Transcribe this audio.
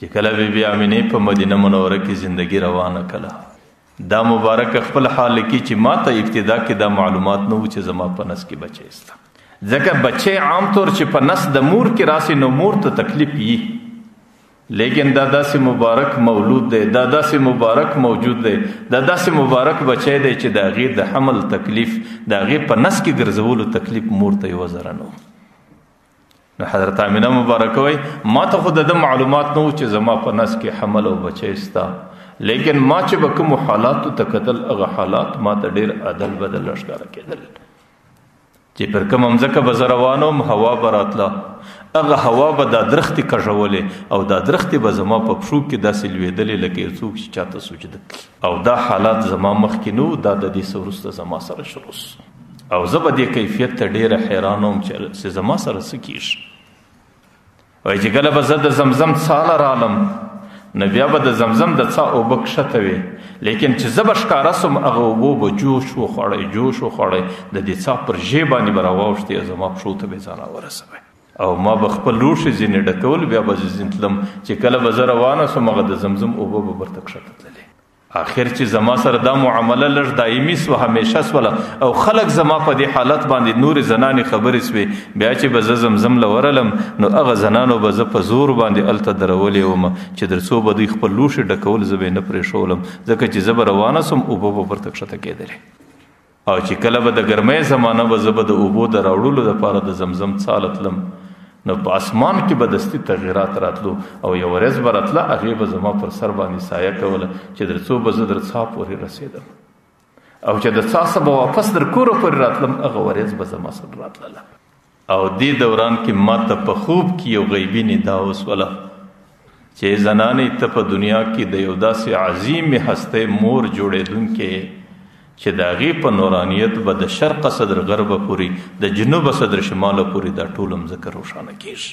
چې کله بی بی امینه په مدینه منوره کې زندگی روانه کله دا مبارک خپل حال کې چې ما ته ابتدا کې دا معلومات نه و چې زما په نس کې بچی است ځکه بچی عام طور چې په نس د مور کې راسي نو مور ته تکلیف یي لیکن دا داسې مبارک مولود دی دا داسې مبارک موجود دی دا داسې مبارک بچی دی چې د هغې د حمل تکلیف د هغې په نس کې ګرځولو تکلیف مور ته یوه ذره نه نو حضرت امینه مبارکه وای ما ته خود د معلومات نو چې زما په نس کې حمل او بچی ستا لیکن ما چې به کوم حالات ته قتل هغه حالات ما ته ډیر عدل بدل ښکار کېدل چې پر کوم مزکه بزروانو هوا براتله هغه هوا به د درخت کژولې او د درخت به زما په پښو کې داسې لویدلې لکه یو څوک چې چاته سوچ او دا حالات زما مخ کې نو دا د دې سورسته زما سره شروع او زه به دې کیفیت ته ډېره حیران وم چې زما سره څه کېږي وایي چې کله به زه د زمزم څاه له رالم نو بیا به د زمزم د څاه اوبه کښته وې لیکن چې زه به ښکاره سوم هغه اوبو به جوش وخوړی جوش وخوړی د دې څاه پر ژې باندې به راواوښتې او زما پښو ته به ځان راورسوی او ما به خپل لوښي ځینې ډکول بیا به زه ځین تلم چې کله به زه روانه سوم هغه د زمزم اوبه به برته کښته تللې اخر چې زما سره دا معامله لږ دایمي سو همیشه سوله او خلک زما په دې حالت باندې نور زنانې خبرې سوې بیا چې به زه زمزم لورلم نو هغه زنانو به زه په زور باندې الته درولې وم چې در څو به دوی خپل لوښي ډکول زه به نه پرې شولم ځکه چې زه به روانه سم اوبه به پرته کښته کېدلې او چې کله به د ګرمۍ زمانه به زه به د اوبو د راوړلو لپاره د زمزم څاله تلم نو په اسمان کې به دستي تغیرات راتلو او یو ورځ به راتله هغې به زما پر سر باندې سایه کوله چې در څو به زه در څا پورې رسېدم او چې د څا سه به واپس در کوره پورې راتلم هغه ورځ به زما سره راتلله او دې دوران کې ماته په خوب کې یو غیبي ندا وسوله چې زنانې ته په دنیا کې د یو داسې عظیم هسته مور جوړېدونکې چې د هغې په نورانیت به د شرق صدر غرب پورې د جنوب صدر شمال پورې دا ټول مځکه روښانه کېږي